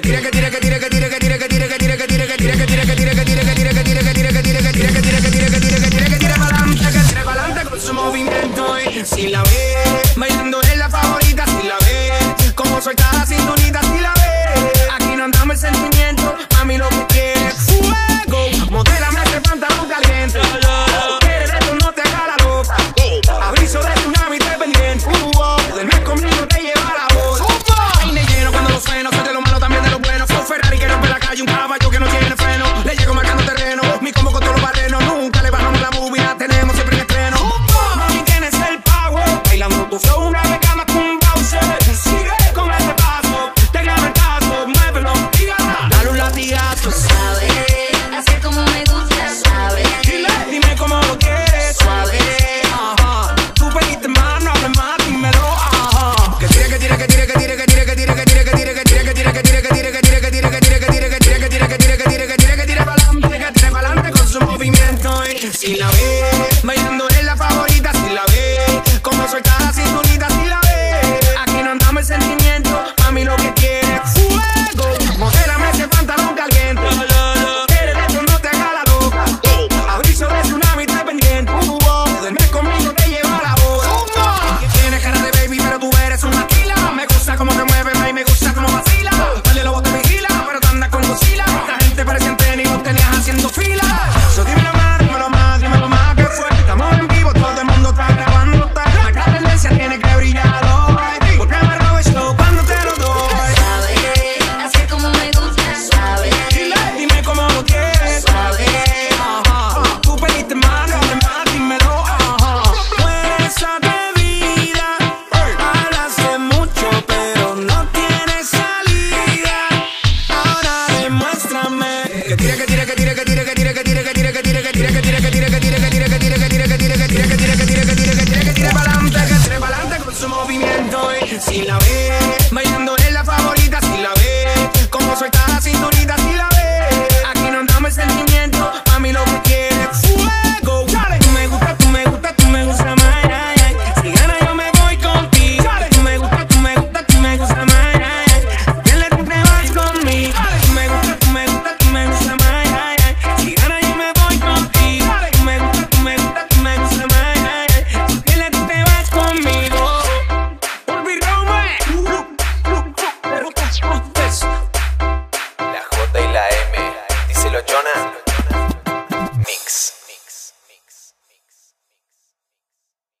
que tira, que tira, si la